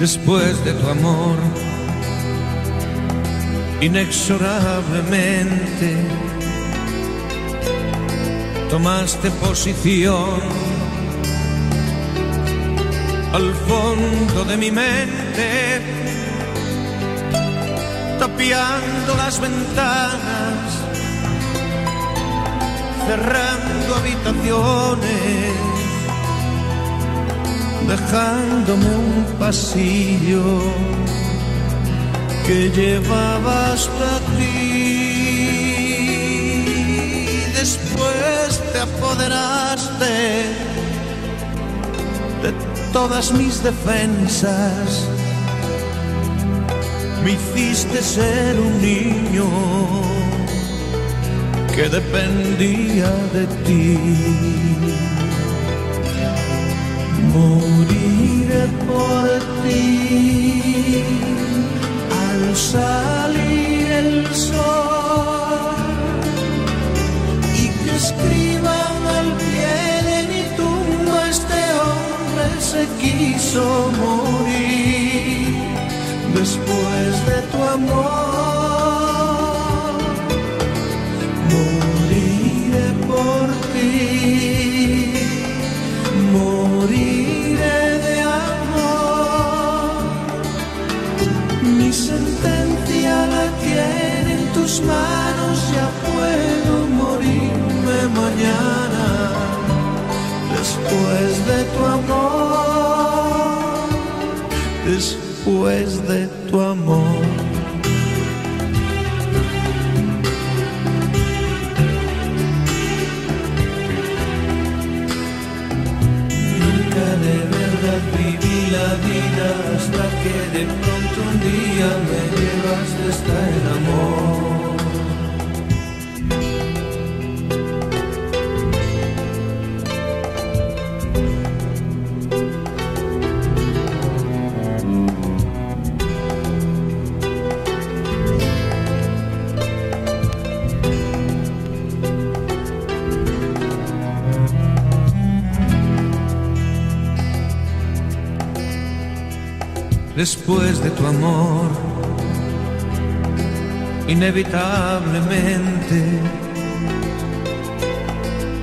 después de tu amor, inexorablemente tomaste posición al fondo de mi mente, tapiando las ventanas, cerrando habitaciones, dejándome un pasillo que llevaba hasta ti. Después te apoderaste de todas mis defensas. Me hiciste ser un niño que dependía de ti. Moriré por ti al salir el sol y que escriban al pie de mi tumba este hombre se quiso morir después de tu amor. Tus manos, ya puedo morirme mañana después de tu amor, después de tu amor. Viví la vida hasta que de pronto un día me llevaste hasta el amor. Después de tu amor, inevitablemente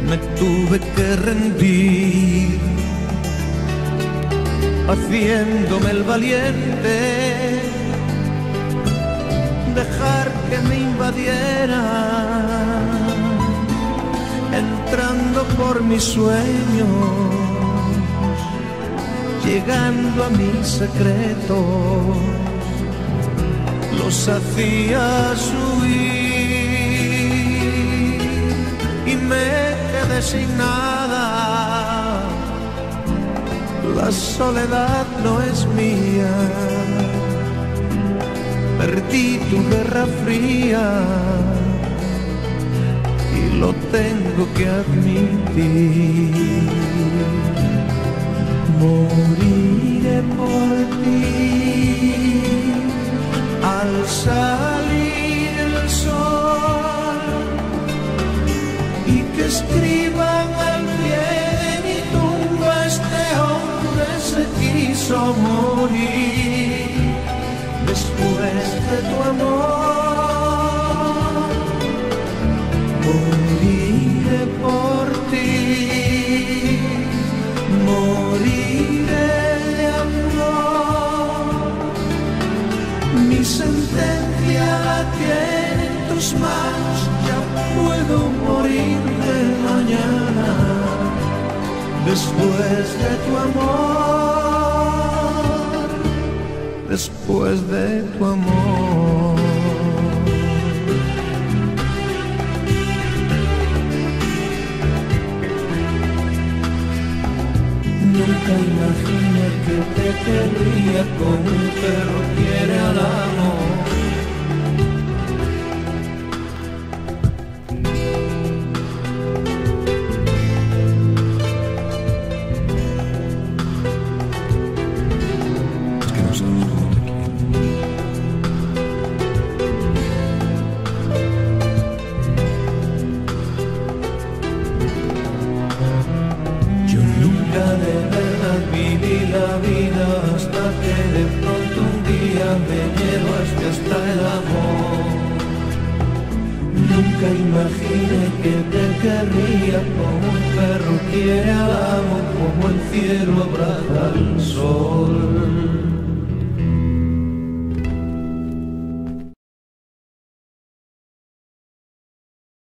me tuve que rendir, haciéndome el valiente, dejar que me invadiera, entrando por mis sueños llegando a mis secretos, los hacía subir y me quedé sin nada. La soledad no es mía, perdí tu guerra fría y lo tengo que admitir moriré por ti. Al salir el sol y que escriban al pie de mi tumba este hombre se quiso morir. Después de tu amor ya puedo morirme mañana. Después de tu amor, después de tu amor. Nunca imaginé que te querría como un perro quiere al amo. Nunca imaginé que te querría como un perro quiere al amo, como el cielo abraza al sol.